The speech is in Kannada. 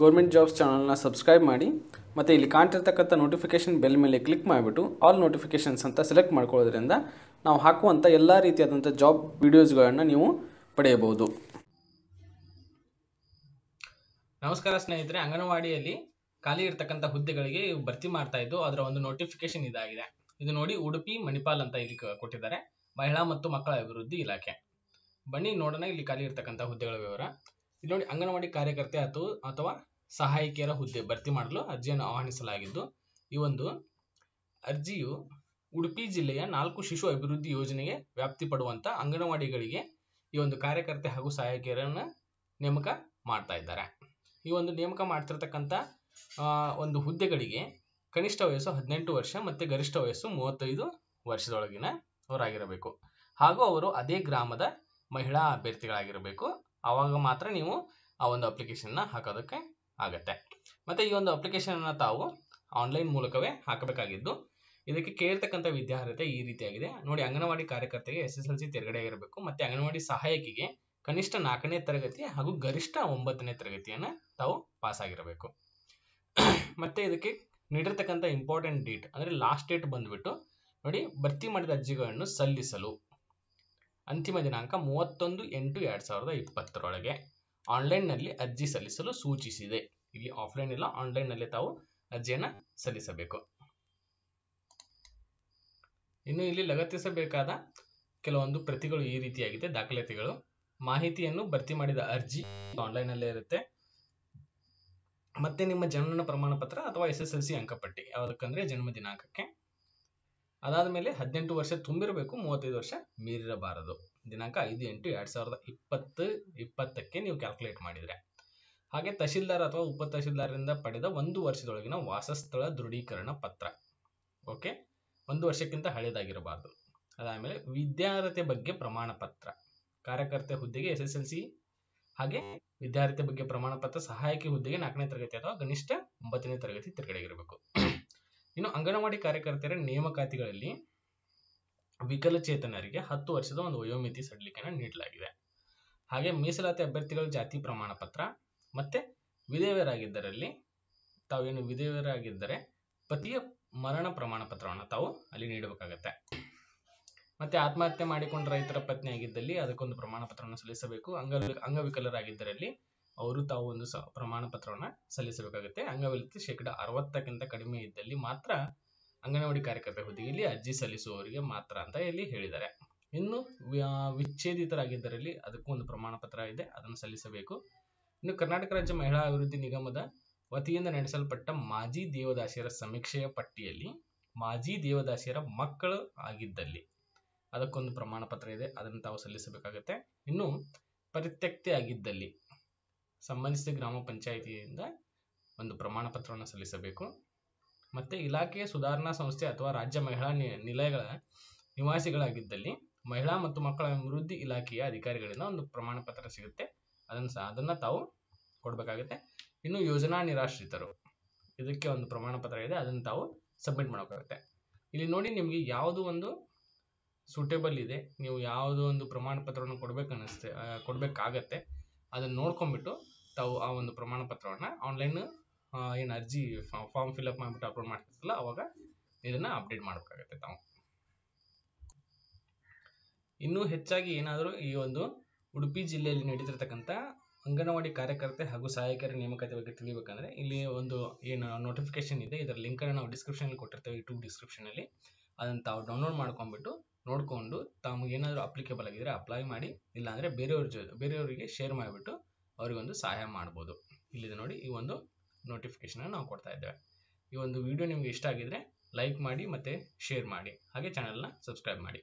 ಗೌರ್ಮೆಂಟ್ ಜಾಬ್ಸ್ ಚಾನಲ್ನ ಸಬ್ಸ್ಕ್ರೈಬ್ ಮಾಡಿ, ಮತ್ತು ಇಲ್ಲಿ ಕಾಣ್ತಿರ್ತಕ್ಕಂಥ ನೋಟಿಫಿಕೇಷನ್ ಬೆಲ್ ಮೇಲೆ ಕ್ಲಿಕ್ ಮಾಡಿಬಿಟ್ಟು ಆಲ್ ನೋಟಿಫಿಕೇಷನ್ಸ್ ಅಂತ ಸೆಲೆಕ್ಟ್ ಮಾಡ್ಕೊಳ್ಳೋದ್ರಿಂದ ನಾವು ಹಾಕುವಂಥ ಎಲ್ಲ ರೀತಿಯಾದಂಥ ಜಾಬ್ ವೀಡಿಯೋಸ್ಗಳನ್ನು ನೀವು ಪಡೆಯಬಹುದು. ನಮಸ್ಕಾರ ಸ್ನೇಹಿತರೆ, ಅಂಗನವಾಡಿಯಲ್ಲಿ ಖಾಲಿ ಇರತಕ್ಕಂಥ ಹುದ್ದೆಗಳಿಗೆ ಭರ್ತಿ ಮಾಡ್ತಾ ಇದ್ದು, ಅದರ ಒಂದು ನೋಟಿಫಿಕೇಶನ್ ಇದಾಗಿದೆ. ಇದು ನೋಡಿ ಉಡುಪಿ, ಮಣಿಪಾಲ್ ಅಂತ ಇಲ್ಲಿ ಕೊಟ್ಟಿದ್ದಾರೆ. ಮಹಿಳಾ ಮತ್ತು ಮಕ್ಕಳ ಅಭಿವೃದ್ಧಿ ಇಲಾಖೆ. ಬನ್ನಿ ನೋಡೋಣ ಇಲ್ಲಿ ಖಾಲಿ ಇರತಕ್ಕಂಥ ಹುದ್ದೆಗಳ ವಿವರ. ಇಲ್ಲಿ ನೋಡಿ ಅಂಗನವಾಡಿ ಕಾರ್ಯಕರ್ತೆ ಅಥವಾ ಅಥವಾ ಸಹಾಯಕಿಯರ ಹುದ್ದೆ ಭರ್ತಿ ಮಾಡಲು ಅರ್ಜಿಯನ್ನು ಆಹ್ವಾನಿಸಲಾಗಿದ್ದು, ಈ ಒಂದು ಅರ್ಜಿಯು ಉಡುಪಿ ಜಿಲ್ಲೆಯ ನಾಲ್ಕು ಶಿಶು ಅಭಿವೃದ್ಧಿ ಯೋಜನೆಗೆ ವ್ಯಾಪ್ತಿ ಪಡುವಂತ ಅಂಗನವಾಡಿಗಳಿಗೆ ಈ ಒಂದು ಕಾರ್ಯಕರ್ತೆ ಹಾಗೂ ಸಹಾಯಕಿಯರನ್ನ ನೇಮಕ ಮಾಡ್ತಾ ಇದ್ದಾರೆ. ಈ ಒಂದು ನೇಮಕ ಮಾಡ್ತಿರ್ತಕ್ಕಂಥ ಒಂದು ಹುದ್ದೆಗಳಿಗೆ ಕನಿಷ್ಠ ವಯಸ್ಸು ಹದಿನೆಂಟು ವರ್ಷ ಮತ್ತೆ ಗರಿಷ್ಠ ವಯಸ್ಸು ಮೂವತ್ತೈದು ವರ್ಷದೊಳಗಿನ ಅವರಾಗಿರಬೇಕು. ಹಾಗೂ ಅವರು ಅದೇ ಗ್ರಾಮದ ಮಹಿಳಾ ಅಭ್ಯರ್ಥಿಗಳಾಗಿರಬೇಕು. ಆವಾಗ ಮಾತ್ರ ನೀವು ಆ ಒಂದು ಅಪ್ಲಿಕೇಶನ್ನ ಹಾಕೋದಕ್ಕೆ ಆಗತ್ತೆ. ಮತ್ತೆ ಈ ಒಂದು ಅಪ್ಲಿಕೇಶನ್ ಅನ್ನ ತಾವು ಆನ್ಲೈನ್ ಮೂಲಕವೇ ಹಾಕಬೇಕಾಗಿದ್ದು, ಇದಕ್ಕೆ ಕೇಳಿರ್ತಕ್ಕಂಥ ವಿದ್ಯಾರ್ಹತೆ ಈ ರೀತಿಯಾಗಿದೆ. ನೋಡಿ, ಅಂಗನವಾಡಿ ಕಾರ್ಯಕರ್ತೆಗೆ ಎಸ್ ಎಸ್ ಎಲ್ ಸಿ ತೆರಗಡೆ ಆಗಿರಬೇಕು, ಮತ್ತೆ ಅಂಗನವಾಡಿ ಸಹಾಯಕಿಗೆ ಕನಿಷ್ಠ ನಾಲ್ಕನೇ ತರಗತಿ ಹಾಗೂ ಗರಿಷ್ಠ ಒಂಬತ್ತನೇ ತರಗತಿಯನ್ನು ತಾವು ಪಾಸ್ ಆಗಿರಬೇಕು ಮತ್ತೆ ಇದಕ್ಕೆ ನೀಡಿರ್ತಕ್ಕಂಥ ಇಂಪಾರ್ಟೆಂಟ್ ಡೇಟ್ ಅಂದ್ರೆ ಲಾಸ್ಟ್ ಡೇಟ್ ಬಂದ್ಬಿಟ್ಟು ನೋಡಿ, ಭರ್ತಿ ಮಾಡಿದ ಅರ್ಜಿಗಳನ್ನು ಸಲ್ಲಿಸಲು. ಅಂತಿಮ ದಿನಾಂಕ ಮೂವತ್ತೊಂದು ಎಂಟು ಎರಡು ಸಾವಿರದ ಇಪ್ಪತ್ತರೊಳಗೆ ಆನ್ಲೈನ್ನಲ್ಲಿ ಅರ್ಜಿ ಸಲ್ಲಿಸಲು ಸೂಚಿಸಿದೆ. ಇಲ್ಲಿ ಆಫ್ಲೈನ್ ಇಲ್ಲ ಆನ್ಲೈನ್ನಲ್ಲಿ ತಾವು ಅರ್ಜಿಯನ್ನು ಸಲ್ಲಿಸಬೇಕು. ಇನ್ನು ಇಲ್ಲಿ ಲಗತ್ತಿಸಬೇಕಾದ ಕೆಲವೊಂದು ಪ್ರತಿಗಳು ಈ ರೀತಿಯಾಗಿದೆ. ದಾಖಲಾತಿಗಳು, ಮಾಹಿತಿಯನ್ನು ಭರ್ತಿ ಮಾಡಿದ ಅರ್ಜಿ ಆನ್ಲೈನ್ ಅಲ್ಲೇ ಇರುತ್ತೆ. ಮತ್ತೆ ನಿಮ್ಮ ಜನನ ಪ್ರಮಾಣ ಪತ್ರ ಅಥವಾ ಎಸ್ ಎಸ್ ಎಲ್ ಸಿ ಅಂಕಪಟ್ಟಿ, ಯಾವುದಕ್ಕಂದ್ರೆ ಜನ್ಮ ದಿನಾಂಕಕ್ಕೆ ಅದಾದ ಮೇಲೆ ಹದಿನೆಂಟು ವರ್ಷ ತುಂಬಿರಬೇಕು, ಮೂವತ್ತೈದು ವರ್ಷ ಮೀರಿರಬಾರದು. ದಿನಾಂಕ ಐದು, ಎಂಟು, ಎರಡ್ ಸಾವಿರದ ಇಪ್ಪತ್ತು, ಇಪ್ಪತ್ತಕ್ಕೆ ನೀವು ಕ್ಯಾಲ್ಕುಲೇಟ್ ಮಾಡಿದ್ರೆ. ಹಾಗೆ ತಹಶೀಲ್ದಾರ್ ಅಥವಾ ಉಪ ತಹಶೀಲ್ದಾರರಿಂದ ಪಡೆದ ಒಂದು ವರ್ಷದೊಳಗಿನ ವಾಸಸ್ಥಳ ದೃಢೀಕರಣ ಪತ್ರ. ಓಕೆ? ಒಂದು ವರ್ಷಕ್ಕಿಂತ ಹಳೆಯದಾಗಿರಬಾರ್ದು ಅದಾದ್ಮೇಲೆ ವಿದ್ಯಾರ್ಹತೆ ಬಗ್ಗೆ ಪ್ರಮಾಣ ಪತ್ರ. ಕಾರ್ಯಕರ್ತೆ ಹುದ್ದೆಗೆ ಎಸ್ ಎಸ್ ಎಲ್ ಸಿ, ಹಾಗೆ ವಿದ್ಯಾರ್ಥಿ ಬಗ್ಗೆ ಪ್ರಮಾಣ ಪತ್ರ ಸಹಾಯಕಿ ಹುದ್ದೆಗೆ ನಾಲ್ಕನೇ ತರಗತಿ ಅಥವಾ ಕನಿಷ್ಠ ಒಂಬತ್ತನೇ ತರಗತಿ ತಿರುಗಡೆಗಿರಬೇಕು. ಇನ್ನು ಅಂಗನವಾಡಿ ಕಾರ್ಯಕರ್ತರ ನೇಮಕಾತಿಗಳಲ್ಲಿ ವಿಕಲಚೇತನರಿಗೆ ಹತ್ತು ವರ್ಷದ ಒಂದು ವಯೋಮಿತಿ ಸಡಿಲಿಕೆಯನ್ನು ನೀಡಲಾಗಿದೆ. ಹಾಗೆ ಮೀಸಲಾತಿ ಅಭ್ಯರ್ಥಿಗಳ ಜಾತಿ ಪ್ರಮಾಣ ಪತ್ರ ಮತ್ತೆ ವಿಧೇಯರಾಗಿದ್ದರಲ್ಲಿ ತಾವೇನು ವಿಧೇಯರಾಗಿದ್ದರೆ ಪತಿಯ ಮರಣ ಪ್ರಮಾಣ ಪತ್ರವನ್ನು ತಾವು ಅಲ್ಲಿ ನೀಡಬೇಕಾಗತ್ತೆ. ಮತ್ತೆ ಆತ್ಮಹತ್ಯೆ ಮಾಡಿಕೊಂಡ ರೈತರ ಪತ್ನಿ ಆಗಿದ್ದಲ್ಲಿ ಅದಕ್ಕೊಂದು ಪ್ರಮಾಣ ಪತ್ರವನ್ನು ಸಲ್ಲಿಸಬೇಕು. ಅಂಗ ಅಂಗವಿಕಲರಾಗಿದ್ದರಲ್ಲಿ ಅವರು ತಾವು ಒಂದು ಸ ಪ್ರಮಾಣ ಪತ್ರವನ್ನ ಸಲ್ಲಿಸಬೇಕಾಗುತ್ತೆ. ಅಂಗವಿಕಲತೆ ಶೇಕಡ ಅರವತ್ತಕ್ಕಿಂತ ಕಡಿಮೆ ಇದ್ದಲ್ಲಿ ಮಾತ್ರ ಅಂಗನವಾಡಿ ಕಾರ್ಯಕರ್ತ ಹುದ್ದೆಯಲ್ಲಿ ಅರ್ಜಿ ಸಲ್ಲಿಸುವವರಿಗೆ ಮಾತ್ರ ಅಂತ ಇಲ್ಲಿ ಹೇಳಿದ್ದಾರೆ. ಇನ್ನು ವಿಚ್ಛೇದಿತರಾಗಿದ್ದರಲ್ಲಿ ಅದಕ್ಕೂ ಒಂದು ಪ್ರಮಾಣ ಪತ್ರ ಇದೆ, ಅದನ್ನು ಸಲ್ಲಿಸಬೇಕು. ಇನ್ನು ಕರ್ನಾಟಕ ರಾಜ್ಯ ಮಹಿಳಾ ಅಭಿವೃದ್ಧಿ ನಿಗಮದ ವತಿಯಿಂದ ನಡೆಸಲ್ಪಟ್ಟ ಮಾಜಿ ದೇವದಾಸಿಯರ ಸಮೀಕ್ಷೆಯ ಪಟ್ಟಿಯಲ್ಲಿ ಮಾಜಿ ದೇವದಾಸಿಯರ ಮಕ್ಕಳು ಆಗಿದ್ದಲ್ಲಿ ಅದಕ್ಕೊಂದು ಪ್ರಮಾಣ ಪತ್ರ ಇದೆ, ಅದನ್ನು ತಾವು ಸಲ್ಲಿಸಬೇಕಾಗತ್ತೆ. ಇನ್ನು ಪರಿತ್ಯಕ್ತಿ ಆಗಿದ್ದಲ್ಲಿ ಸಂಬಂಧಿಸಿದ ಗ್ರಾಮ ಪಂಚಾಯಿತಿಯಿಂದ ಒಂದು ಪ್ರಮಾಣ ಪತ್ರವನ್ನು ಸಲ್ಲಿಸಬೇಕು. ಮತ್ತೆ ಇಲಾಖೆಯ ಸುಧಾರಣಾ ಸಂಸ್ಥೆ ಅಥವಾ ರಾಜ್ಯ ಮಹಿಳಾ ನಿಲಯಗಳ ನಿವಾಸಿಗಳಾಗಿದ್ದಲ್ಲಿ ಮಹಿಳಾ ಮತ್ತು ಮಕ್ಕಳ ಅಭಿವೃದ್ಧಿ ಇಲಾಖೆಯ ಅಧಿಕಾರಿಗಳಿಂದ ಒಂದು ಪ್ರಮಾಣ ಪತ್ರ ಸಿಗುತ್ತೆ. ಅದನ್ನ ಸಹ, ಅದನ್ನ ತಾವು ಕೊಡಬೇಕಾಗುತ್ತೆ. ಇನ್ನು ಯೋಜನಾ ನಿರಾಶ್ರಿತರು, ಇದಕ್ಕೆ ಒಂದು ಪ್ರಮಾಣ ಪತ್ರ ಇದೆ. ಅದನ್ನ ತಾವು ಸಬ್ಮಿಟ್ ಮಾಡಬೇಕಾಗುತ್ತೆ. ಇಲ್ಲಿ ನೋಡಿ ನಿಮಗೆ ಯಾವುದು ಒಂದು ಸೂಟೇಬಲ್ ಇದೆ. ನೀವು ಯಾವುದೋ ಒಂದು ಪ್ರಮಾಣ ಪತ್ರವನ್ನು ಕೊಡ್ಬೇಕು ಅನ್ನಿಸ್ತೆ ಕೊಡ್ಬೇಕಾಗತ್ತೆ. ಅದನ್ನ ನೋಡ್ಕೊಂಡ್ಬಿಟ್ಟು ತಾವು ಆ ಒಂದು ಪ್ರಮಾಣ ಪತ್ರವನ್ನ ಆನ್ಲೈನ್ ಏನು ಅರ್ಜಿ ಫಾರ್ಮ್ ಫಿಲಪ್ ಮಾಡಿಬಿಟ್ಟು ಅಪ್ಲೋಡ್ ಮಾಡ್ತಿರ್ತಲ್ಲ ಅವಾಗ ಇದನ್ನ ಅಪ್ಡೇಟ್ ಮಾಡಬೇಕಾಗತ್ತೆ ತಾವು. ಇನ್ನೂ ಹೆಚ್ಚಾಗಿ ಏನಾದರೂ ಈ ಒಂದು ಉಡುಪಿ ಜಿಲ್ಲೆಯಲ್ಲಿ ನಡೀತಿರ್ತಕ್ಕಂಥ ಅಂಗನವಾಡಿ ಕಾರ್ಯಕರ್ತೆ ಹಾಗೂ ಸಹಾಯಕರ ನೇಮಕಾತಿ ಬಗ್ಗೆ ತಿಳಿಬೇಕಂದ್ರೆ, ಇಲ್ಲಿ ಒಂದು ಏನು ನೋಟಿಫಿಕೇಶನ್ ಇದೆ, ಇದರ ಲಿಂಕ್ ಅನ್ನು ನಾವು ಡಿಸ್ಕ್ರಿಪ್ಷನ್ ಅಲ್ಲಿ ಕೊಟ್ಟಿರ್ತೇವೆ ಯೂಟ್ಯೂಬ್ ಡಿಸ್ಕ್ರಿಪ್ಷನ್ ಅಲ್ಲಿ. ಅದನ್ನ ತಾವು ಡೌನ್ಲೋಡ್ ಮಾಡ್ಕೊಂಡ್ಬಿಟ್ಟು ನೋಡ್ಕೊಂಡು, ತಮಗೆ ಏನಾದರೂ ಅಪ್ಲಿಕೇಬಲ್ ಆಗಿದ್ರೆ ಅಪ್ಲೈ ಮಾಡಿ, ಇಲ್ಲಾಂದರೆ ಬೇರೆಯವ್ರ ಜೊ, ಬೇರೆಯವರಿಗೆ ಶೇರ್ ಮಾಡಿಬಿಟ್ಟು ಅವರಿಗೊಂದು ಸಹಾಯ ಮಾಡ್ಬೋದು. ಇಲ್ಲಿದೆ ನೋಡಿ, ಈ ಒಂದು ನೋಟಿಫಿಕೇಶನ್ ನಾವು ಕೊಡ್ತಾ ಇದ್ದೇವೆ. ಈ ಒಂದು ವಿಡಿಯೋ ನಿಮಗೆ ಇಷ್ಟ ಆಗಿದ್ರೆ ಲೈಕ್ ಮಾಡಿ ಮತ್ತೆ ಶೇರ್ ಮಾಡಿ. ಹಾಗೆ ಚಾನಲ್ನ ಸಬ್ಸ್ಕ್ರೈಬ್ ಮಾಡಿ.